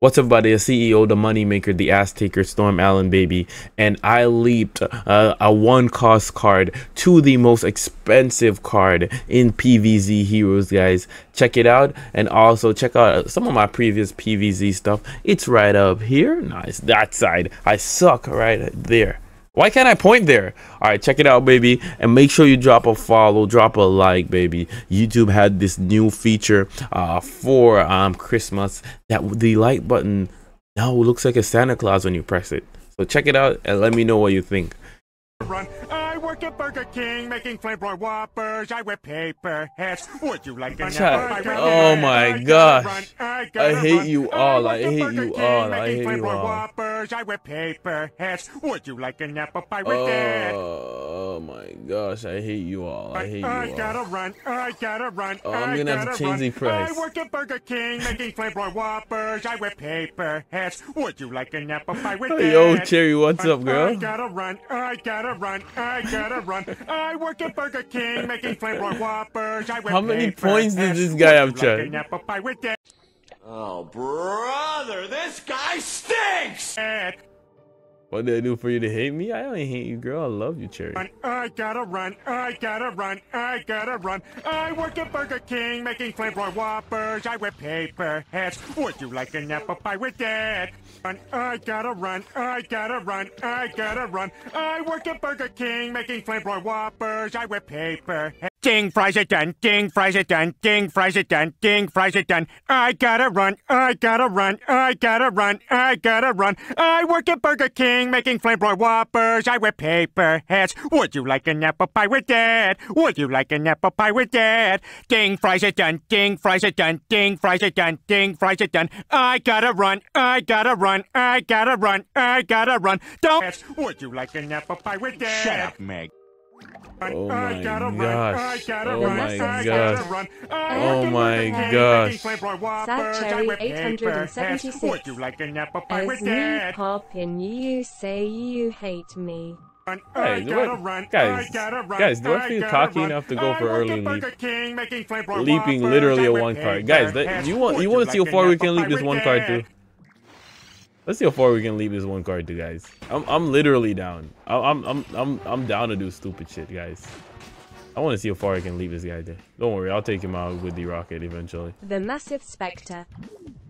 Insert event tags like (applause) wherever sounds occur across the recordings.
What's up, buddy? The CEO, the moneymaker, the ass taker, Storm Allan, baby. And I leaped uh, a one cost card to the most expensive card in PVZ Heroes, guys. Check it out. And also check out some of my previous PVZ stuff. It's right up here. Nice. That side. I suck right there. Why can't I point there? All right, check it out, baby. And make sure you drop a follow, drop a like, baby. YouTube had this new feature uh, for um, Christmas that the like button now looks like a Santa Claus when you press it. So check it out and let me know what you think. Run. I work at Burger King making whoppers. I wear paper hats. Would you like oh a Chat. Oh my gosh. I hate you all. I hate you all. I hate you all. Whoppers. I wear paper hats. Would you like an apple pie with that? Oh. Oh my gosh. I hate you all. I hate you I all. gotta run. I gotta run. Oh, I'm I gonna have to gotta change run. the price. I work at Burger King making flamboyant whoppers. I wear paper hats. Would you like an apple pie with that? Yo, Cherry, what's up, girl? I gotta run, I gotta run, I gotta run. I work at Burger King making flamboyant whoppers. I wear How many paper points does this guy have, you like Chad? an apple pie with that? Oh, brother, this guy stinks! What did I do for you to hate me? I don't hate you, girl. I love you, Cherry. I gotta run, I gotta run, I gotta run. I work at Burger King making flamboyant whoppers. I wear paper hats. Would you like an apple pie with that? I gotta run, I gotta run, I gotta run. I work at Burger King making flamboyant whoppers. I wear paper hats. Ding, fries it done, ding, fries it done, ding, fries it done, ding, fries it done. I gotta run, I gotta run, I gotta run, I gotta run. I work at Burger King making flamboyant whoppers. I wear paper hats. Would you like an apple pie with that? Would you like an apple pie with that? Ding, fries it done, ding, fries it done, ding, fries it done, ding, fries it done. I gotta run, I gotta run, I gotta run, I gotta run. Don't. Would you like an apple pie with that? Shut up, Meg. Oh I my gotta gosh. I gotta Oh run, my gosh. gotta run. I Oh my gosh. making flamboyant whoppers. Sad I Cherry wear paper hats. 876. Would you like an apple pie As with me that? pop in, you say you hate me. Run, Hey, I do gotta what- run, guys, I gotta run, guys, do I I feel gotta cocky run. enough to go for early leap? King Leaping literally a one card. Guys, that, you want you want to see how far we can leap this one card that? To? Let's see how far we can leave this one card to, guys. I'm I'm literally down. I'm I'm I'm I'm, I'm down to do stupid shit, guys. I want to see how far I can leave this guy there. Don't worry, I'll take him out with the rocket eventually. The Massive Spectre.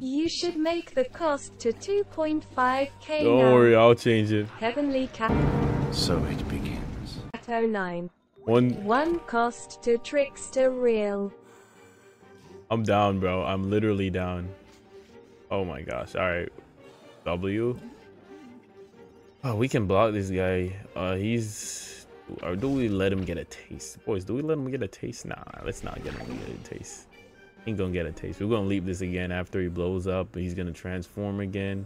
You should make the cost to 2.5k Don't now. worry, I'll change it. Heavenly Cat So it begins. 09. One, One cost to Trickster Real. I'm down, bro. I'm literally down. Oh my gosh. All right, W. Oh, we can block this guy. Uh, he's. Or do we let him get a taste, boys? Do we let him get a taste? Nah, let's not get him get a taste. Ain't gonna get a taste. We're gonna leap this again after he blows up. He's gonna transform again.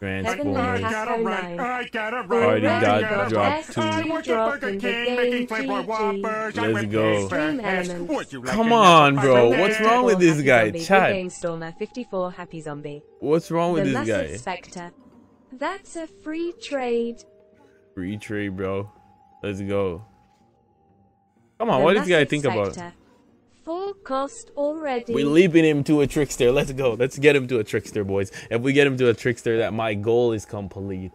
Heavenly I Transformers. Gotta run, I gotta run. Already I got gotta dropped run. two. I work at Burger King making flamboyant GG. whoppers. Let's go. paper Stream hats. elements. Would you like Come on, bro. What's wrong with this guy? Zombie, Good Chat. Game Stormer 54 Happy Zombie. What's wrong with this guy? Spectre. That's a free trade. Free trade, bro. Let's go. Come on, The what does this guy Massive think about? Full cost already. We leaping him to a trickster. Let's go. Let's get him to a trickster, boys. If we get him to a trickster, that my goal is complete.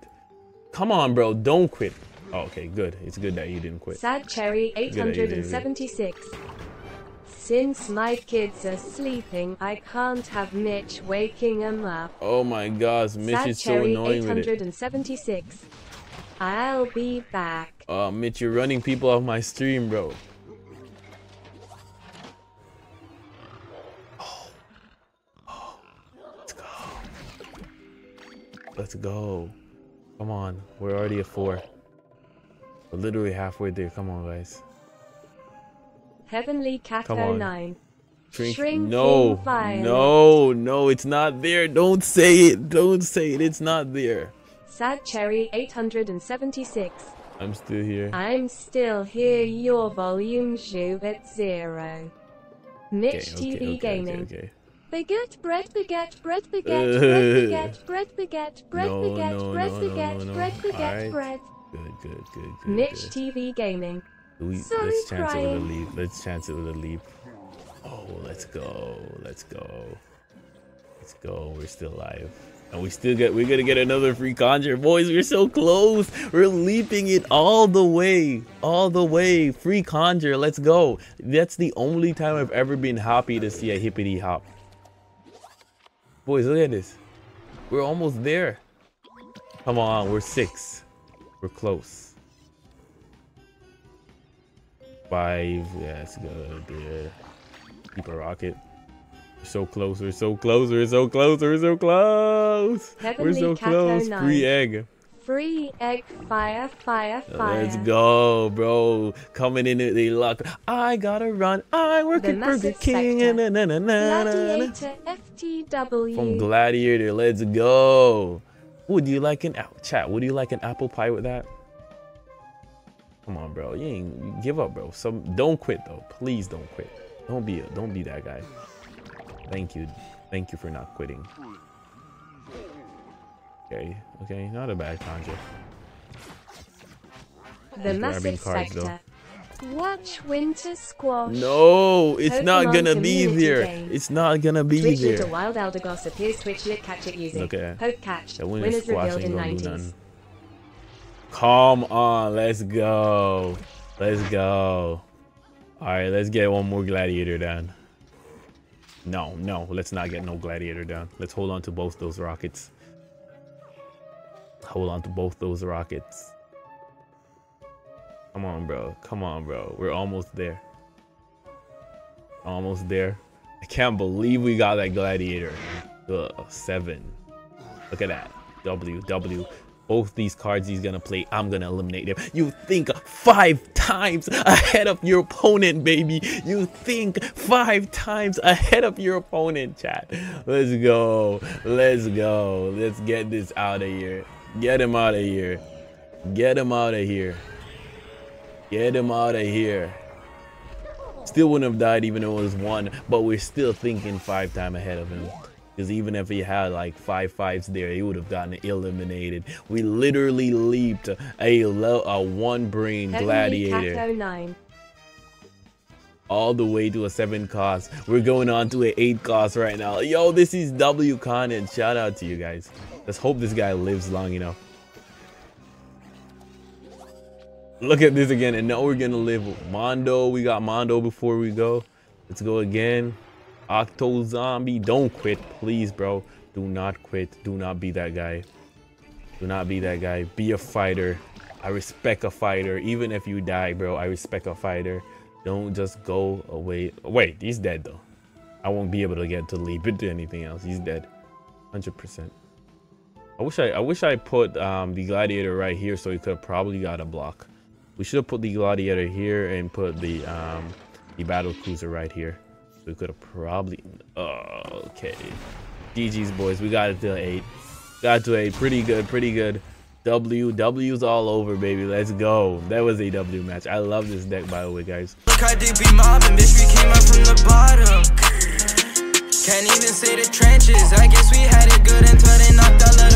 Come on, bro. Don't quit. Oh, okay, good. It's good that you didn't quit. Sad Cherry idea, good idea. 876. Since my kids are sleeping, I can't have Mitch waking them up. Oh my gosh, Mitch Sad is so Cherry annoying with it. 876. I'll be back. Uh, Mitch, you're running people off my stream, bro. Let's go. Come on. We're already at four. We're literally halfway there. Come on, guys. Heavenly on. 09. Shrink. Shrinking no. violet. No, no, it's not there. Don't say it. Don't say it. It's not there. Sad Cherry 876. I'm still here. I'm still here, your volume zoom at zero. Mitch Okay, okay, TV okay, okay, Gaming. Baguette, bread, baguette, bread, baguette, bread, (laughs) baguette, bread, baguette, bread, baguette, bread, baguette, bread, baguette, bread. Good, good, good, good. Mitch. TV Gaming. We, Sorry, let's chance it with a leap. Let's chance it with a leap. Oh, let's go. Let's go. Let's go. We're still alive. And we still get, we're gonna get another free conjure. Boys, we're so close. We're leaping it all the way. All the way. Free conjure. Let's go. That's the only time I've ever been happy to see a hippity hop. Boys, look at this. We're almost there. Come on, we're six. We're close. Five. Yeah, that's good. Yeah. Keep a rocket. We're so close. We're so close. We're so close. We're so close. Heavenly we're so close. 09. Free egg. Free egg fire fire fire. Let's go, bro. Coming in the luck. I gotta run. I work The at Burger King. sector. Na, na, na, na, na, na. Gladiator FTW. From Gladiator. Let's go. Would you like an apple chat? Would you like an apple pie with that? Come on, bro. You ain't give up, bro. Some don't quit though. Please don't quit. Don't be a, don't be that guy. Thank you. Thank you for not quitting. Okay, okay, not a bad conjure. the Grabbing massive cards, though. Watch Winter Squash. No, it's not gonna be there. Day. It's not gonna be Twitch there. into Wild Elder Gossip. Here's Twitchlet Catch It Using. Look at that. Poke Catch. That winner Winners squash revealed ain't in gonna do 90s. Come on, let's go. Let's go. All right, let's get one more gladiator down. No, no, let's not get no gladiator down. Let's hold on to both those rockets. Hold on to both those rockets. Come on, bro. Come on, bro. We're almost there. Almost there. I can't believe we got that gladiator. Ugh, seven. Look at that. W, W. Both these cards he's gonna play, I'm gonna eliminate him. You think five times ahead of your opponent, baby. You think five times ahead of your opponent, chat. Let's go. Let's go. Let's get this out of here. Get him out of here. Get him out of here. Get him out of here. Still wouldn't have died even though it was one, but we're still thinking five time ahead of him. Because even if he had like five fives there, he would have gotten eliminated. We literally leaped a, a one brain gladiator Cat 09. All the way to a seven cost. We're going on to an eight cost right now. Yo, this is W Con and shout out to you guys. Let's hope this guy lives long enough. Look at this again, and now we're gonna live Mondo. We got Mondo before we go. Let's go again. Octo Zombie, don't quit, please, bro. Do not quit. Do not be that guy. Do not be that guy. Be a fighter. I respect a fighter. Even if you die, bro, I respect a fighter. Don't just go away. Wait, he's dead though. I won't be able to get to leap into anything else. He's dead. 100%. I wish I I wish I put um, the gladiator right here so he could have probably got a block. We should have put the gladiator here and put the um, the battle cruiser right here. So we could have probably. Okay. GG's boys, we got it to eight. Got to eight. Pretty good. Pretty good. W W's all over, baby. Let's go. That was a W match. I love this deck, by the way, guys. Look, I did be mobbing, bitch, we came up from the bottom. Can't even say the trenches. I guess we had it good until they knocked the